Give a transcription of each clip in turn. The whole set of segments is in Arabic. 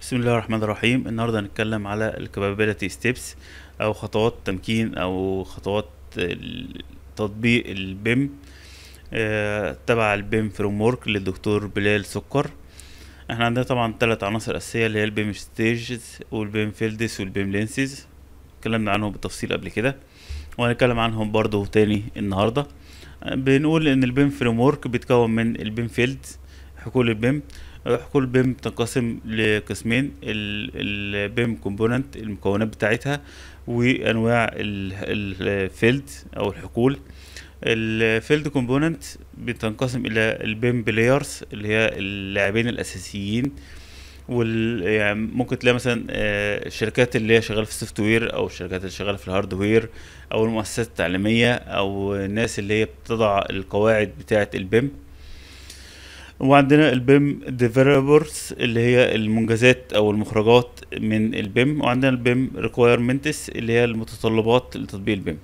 بسم الله الرحمن الرحيم. النهارده هنتكلم على ال capability steps أو خطوات تمكين أو خطوات تطبيق ال BIM آه، تبع ال BIM framework للدكتور بلال سكر. إحنا عندنا طبعا ثلاث عناصر أساسية اللي هي ال BIM stages وال BIM fields وال BIM lenses. اتكلمنا عنهم بالتفصيل قبل كده وهنتكلم عنهم برضه تاني النهارده. آه، بنقول إن ال BIM framework بيتكون من ال BIM field حقول ال BIM حقول ال BIM تنقسم لقسمين ال BIM component المكونات بتاعتها وأنواع ال field أو الحقول. ال field component بتنقسم إلى ال BIM players اللي هي اللاعبين الأساسيين وال يعني ممكن تلاقي مثلا آه، الشركات اللي هي شغالة في ال software أو الشركات اللي شغالة في ال hardware أو المؤسسات التعليمية أو الناس اللي هي بتضع القواعد بتاعة ال BIM. وعندنا ال BIM deliverables اللي هي المنجزات أو المخرجات من ال BIM وعندنا ال BIM requirements اللي هي المتطلبات لتطبيق ال BIM.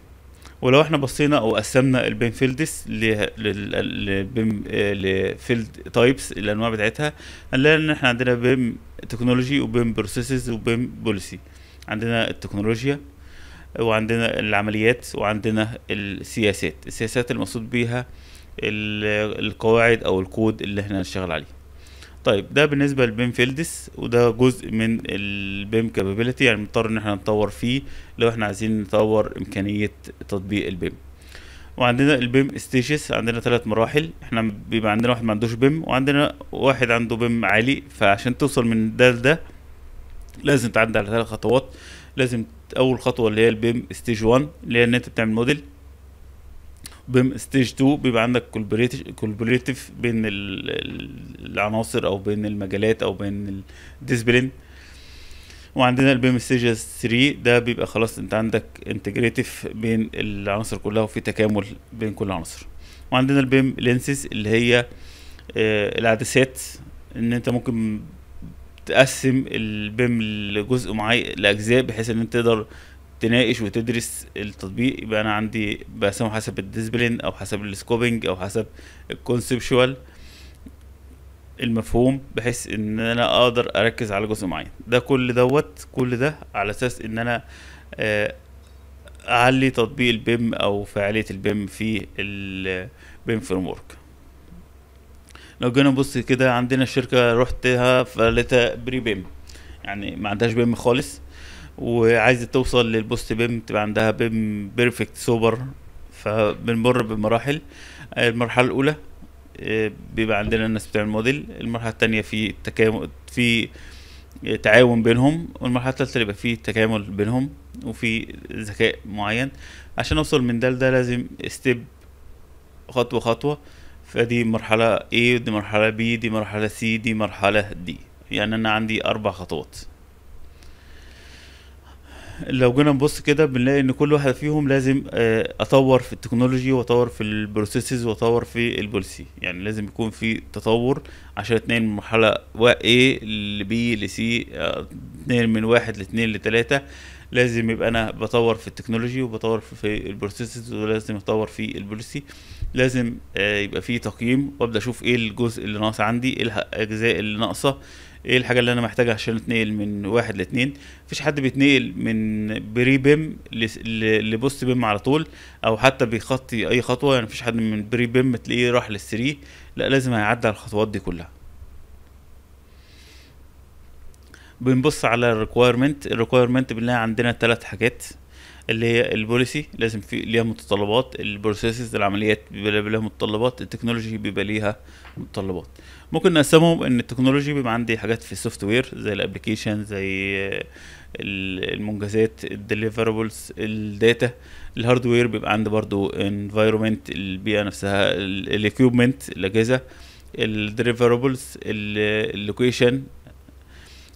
ولو إحنا بصينا أو قسمنا ال BIM fields لل BIM ل field types الأنواع بتاعتها هنلاقي إن إحنا عندنا BIM technology و BIM processes و BIM policy عندنا التكنولوجيا وعندنا العمليات وعندنا السياسات. السياسات المقصود بيها القواعد أو الكود اللي إحنا هنشتغل عليه. طيب ده بالنسبة لل BIM fields وده جزء من ال BIM capability يعني بنضطر إن إحنا نطور فيه لو إحنا عايزين نطور إمكانية تطبيق ال BIM. وعندنا ال BIM stages عندنا ثلاث مراحل. إحنا بيبقى عندنا واحد ما عندوش BIM وعندنا واحد عنده BIM عالي. فعشان توصل من ده لده لازم تعدي على ثلاث خطوات. لازم أول خطوة اللي هي ال BIM stage 1 اللي هي إن أنت بتعمل موديل BIM stage 2 بيبقى عندك collaborative بين ال- ال- العناصر أو بين المجالات أو بين ال discipline وعندنا ال BIM stage 3 ده بيبقى خلاص أنت عندك integrative بين العناصر كلها وفي تكامل بين كل العناصر وعندنا ال BIM lenses اللي هي آه، العدسات إن أنت ممكن تقسم ال BIM لجزء معين لأجزاء بحيث إن أنت تقدر تناقش وتدرس التطبيق يبقى أنا عندي بقسمه حسب ال discipline أو حسب ال scoping أو حسب ال conceptual المفهوم بحيث إن أنا أقدر أركز على جزء معين. ده كل دوت كل ده على أساس إن أنا آه، أعلي تطبيق ال BIM أو فعالية ال BIM في ال BIM framework لو جينا نبص كده عندنا شركه رحتها فلقيتها pre-BIM يعني ما عندهاش BIM خالص. وعايزة توصل لل post-BIM تبقى عندها BIM perfect super فبنمر بمراحل. المرحلة الأولى آه، بيبقى عندنا الناس بتعمل موديل المرحلة الثانية في تكامل في تعاون بينهم. والمرحلة الثالثه يبقى في تكامل بينهم وفي ذكاء معين. عشان أوصل من ده لده لازم step خطوة خطوة. فدي مرحلة A ودي مرحلة B دي مرحلة C دي مرحلة D. يعني أنا عندي أربع خطوات. لو جينا نبص كده بنلاقي إن كل واحدة فيهم لازم آه، أطور في ال technology وأطور في ال processes وأطور في ال policy. يعني لازم يكون في تطور عشان اتنقل من مرحلة A ل B ل C آه، اتنقل من واحد لاتنين لتلاته لازم يبقى أنا بطور في ال technology وبطور في- ال processes ولازم أطور في ال policy. لازم آه، يبقى في تقييم وأبدأ أشوف إيه الجزء اللي ناقص عندي إيه الاجزاء اللي ناقصة إيه الحاجة اللي أنا محتاجها عشان أتنقل من واحد لاتنين. مفيش حد بيتنقل من pre-BIM ل post-BIM على طول أو حتى بيخطي أي خطوة. يعني مفيش حد من pre-BIM تلاقيه راح لل three. لا لازم هيعدي على الخطوات دي كلها. بنبص على ال requirement ال requirement بنلاقي عندنا ثلاث حاجات. اللي هي ال policy لازم في ليها متطلبات. ال processes العمليات بيبقى ليها متطلبات. ال technology بيبقى ليها متطلبات. ممكن نقسمهم إن ال technology بيبقى عندي حاجات في ال software زي ال application زي ال- المنجزات ال deliverables ال data ال hardware بيبقى عندي برضو environment البيئة نفسها ال equipment الأجهزة. ال deliverables ال location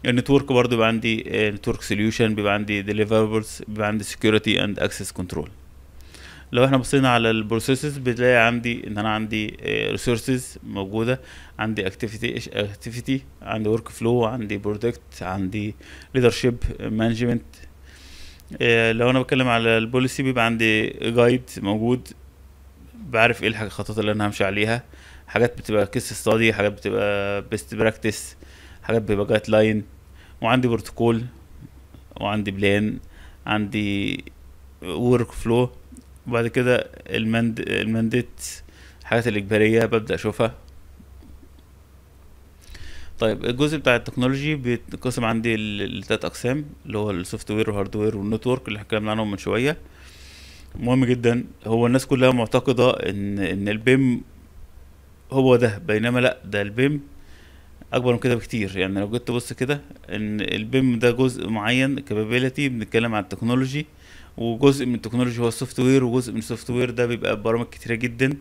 ال network برضو بيبقى عندي network solution بيبقى عندي deliverables بيبقى عندي security and access control. لو إحنا بصينا على ال processes بتلاقي عندي إن أنا عندي resources موجودة عندي activity activity عندي workflow عندي product عندي leadership management لو أنا بتكلم على ال policy بيبقى عندي guide موجود. بعرف إيه الخطوات اللي أنا همشي عليها. حاجات بتبقى case study حاجات بتبقى best practice حاجات بيبقى line وعندي بروتوكول وعندي plan عندي workflow وبعد كده ال mand- ال mandate الحاجات الإجبارية ببدأ أشوفها. طيب الجزء بتاع ال technology بيتقسم عندي لتلات أقسام اللي هو ال software وال hardware وال network اللي اتكلمنا عنهم من شوية. مهم جدا هو الناس كلها معتقدة إن إن ال BIM هو ده بينما لأ ده ال BIM أكبر من كده بكتير. يعني لو جيت تبص كده إن ال BIM ده جزء معين capability بنتكلم عن ال technology وجزء من ال technology هو ال software وجزء من ال software ده بيبقى برامج كتيرة جدا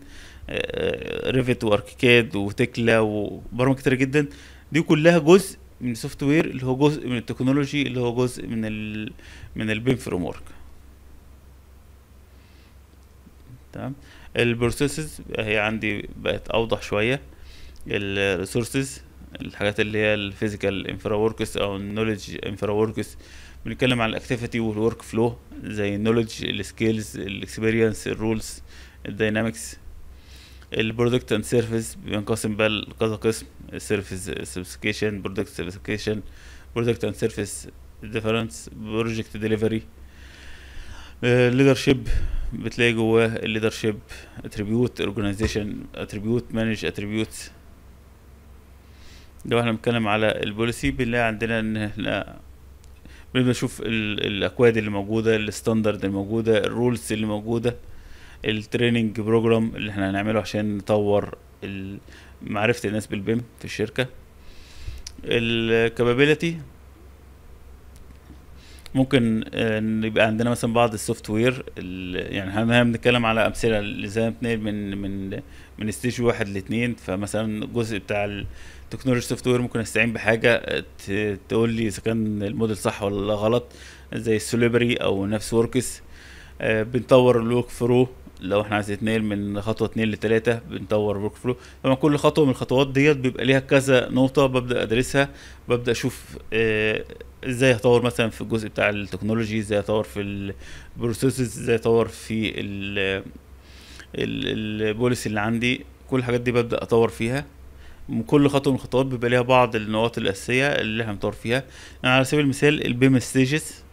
Revit و ArchiCAD و Tekla وبرامج كتيرة جدا. دي كلها جزء من ال software اللي هو جزء من ال technology اللي هو جزء من ال من ال BIM framework تمام؟ ال processes هي عندي بقت أوضح شوية. ال resources الحاجات اللي هي ال physical infraworks أو ال knowledge infraworks بنتكلم عن الاكتيفيتي والورك فلو زي النولج السكيلز الاكسبيرينس الرولز الداينامكس البرودكت اند سيرفيس بينقسم بقى لكذا قسم ال service specification product specification product and service difference project delivery leadership بتلاقي جواه ال leadership attribute organization attribute manage attribute لو إحنا بنتكلم على ال policy بنلاقي عندنا إن إحنا بنبدا نشوف ال- الأكواد اللي موجودة ال standard الموجوده ال rules اللي موجودة ال training program اللي إحنا هنعمله عشان نطور معرفة الناس بال BIM في الشركة. ال capability ممكن آه، يبقى عندنا مثلا بعض ال software يعني إحنا بنتكلم على أمثلة زي ما من من من stage واحد لاتنين فمثلا الجزء بتاع ال technology software ممكن أستعين بحاجة آه، تقول لي إذا كان الموديل صح ولا غلط زي ال Solibri أو Navisworks آه، بنطور ال workflow لو إحنا عايزين نتنقل من خطوة اتنين لتلاتة بنطور workflow طبعا كل خطوة من الخطوات ديت بيبقى ليها كذا نقطة ببدأ أدرسها ببدأ أشوف آه، إزاي هطور مثلا في الجزء بتاع ال technology إزاي هطور في ال processes إزاي أطور في ال ال policy اللي عندي. كل الحاجات دي ببدأ أطور فيها. كل خطوة من الخطوات بيبقى ليها بعض النقاط الأساسية اللي إحنا بنطور فيها. يعني على سبيل المثال ال BIM stages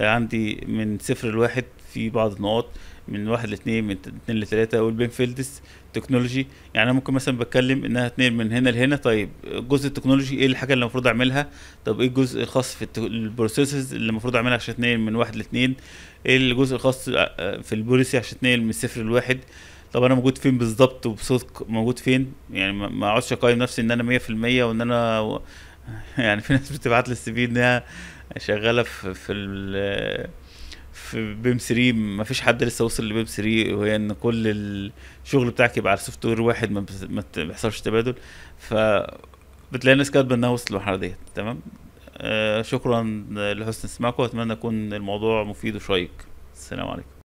عندي من صفر لواحد في بعض النقاط من واحد لاتنين من اتنين لتلاتة وال BIM fields technology. يعني أنا ممكن مثلا بتكلم إنها اتنين من هنا لهنا طيب الجزء ال technology إيه الحاجة اللي المفروض أعملها؟ طب إيه الجزء الخاص في ال processes اللي المفروض أعملها عشان اتنقل من واحد لاتنين؟ إيه الجزء الخاص ع- في ال policy عشان اتنقل من صفر لواحد؟ طب أنا موجود فين بالظبط وبصدق موجود فين؟ يعني ما أقعدش أقيم نفسي إن أنا مية في المية وإن أنا. يعني في ناس بتبعت لي ال CV إنها شغالة في في في BIM 3 ما فيش حد لسه وصل ل BIM 3 وهي إن كل الشغل بتاعك يبقى على software واحد ما بيحصلش تبادل. ف بتلاقي ناس كاتبة إنها وصلت للمرحلة ديت. تمام؟ آه شكرا لحسن استماعكم وأتمنى يكون الموضوع مفيد وشيق. السلام عليكم.